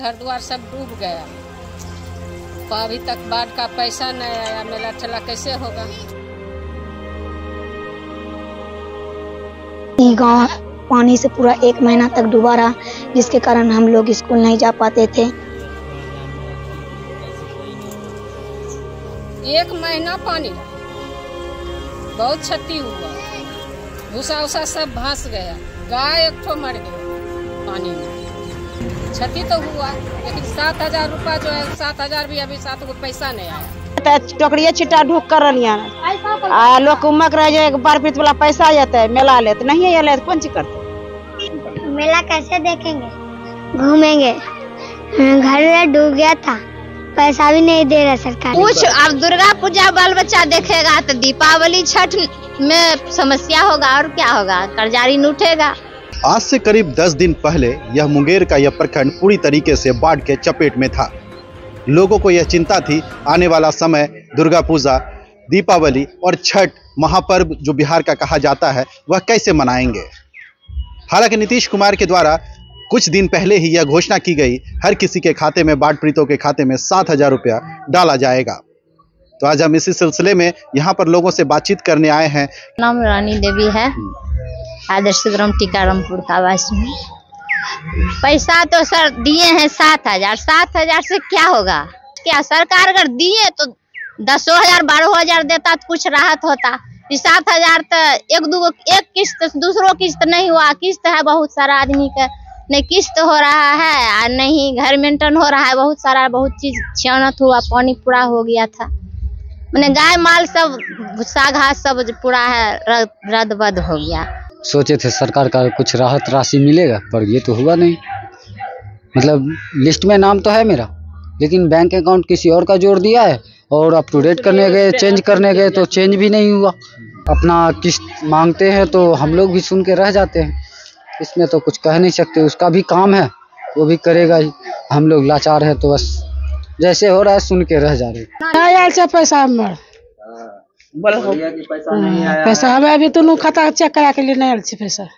घर द्वार सब डूब गया। तो अभी तक बाढ़ का पैसा नहीं आया मेला ठेला कैसे होगा? गाँव पानी से पूरा एक महीना तक डूबा रहा जिसके कारण हम लोग स्कूल नहीं जा पाते थे। एक महीना पानी बहुत क्षति हुआ। भूसा उसा सब भास गया। गाय एक ठो मर गया पानी में। क्षति तो हुआ लेकिन सात हज़ार रुपया जो है सात हज़ार भी अभी सात को पैसा नहीं आया। टोकरिए छिट्टा ढूक कर आ लोग उमक रहे जे बार पीत वाला पैसा जेते मेला ले तो नहीं अले तो कौन चीज़ करते? मेला कैसे देखेंगे? घूमेंगे। घर में डूब गया था पैसा भी नहीं दे रहा सरकार। कुछ अब दुर्गा पूजा बाल बच्चा देखेगा तो दीपावली छठ में समस्या होगा और क्या होगा? कर्जारी न उठेगा आज से करीब 10 दिन पहले यह मुंगेर का यह प्रखंड पूरी तरीके से बाढ़ के चपेट में था। लोगों को यह चिंता थी आने वाला समय दुर्गा पूजा दीपावली और छठ महापर्व जो बिहार का कहा जाता है वह कैसे मनाएँगे? हालाँकि नीतीश कुमार के द्वारा कुछ दिन पहले ही यह घोषणा की गई हर किसी के खाते में बाढ़ पीड़ितों के खाते में सात हज़ार रुपया डाला जाएगा। तो आज हम इसी सिलसिले में यहाँ पर लोगों से बातचीत करने आए हैं। नाम रानी देवी है। आदर्श ग्राम टीकारामपुर का वासी हूँ पैसा तो सर दिए हैं सात हज़ार। सात हज़ार से क्या होगा? क्या सरकार अगर दिए तो दसों हज़ार, बारह हज़ार देता तो कुछ राहत होता। सात हज़ार तो एक दो, एक किस्त, दूसरों किस्त नहीं हुआ। किस्त है बहुत सारा आदमी का। नहीं, किस्त हो रहा है और नहीं, घर मेंटेन हो रहा है बहुत सारा। बहुत चीज़ छियानत हुआ, पानी पूरा हो गया था। मैंने गाय माल सब भूसा घास सब पूरा है, रद- रद्द-बद हो गया। सोचे थे सरकार का कुछ राहत राशि मिलेगा, पर ये तो हुआ नहीं। मतलब लिस्ट में नाम तो है मेरा, लेकिन बैंक अकाउंट किसी और का जोड़ दिया है, और अप टू डेट करने गए चेंज करने गए तो चेंज भी नहीं हुआ। अपना किस्त मांगते हैं तो हम लोग भी सुन के रह जाते हैं। इसमें तो कुछ कह नहीं सकते, उसका भी काम है, वो भी करेगा ही। हम लोग लाचार है तो बस जैसे हो रहा है, सुन के रह जा रहे हैं। नहीं आयल छै पैसा आया। पैसा हमें अभी तो खाता चेक करा के लेने नहीं आयल पैसा।